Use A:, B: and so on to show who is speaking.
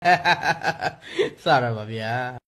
A: 哈哈哈哈哈算了吧别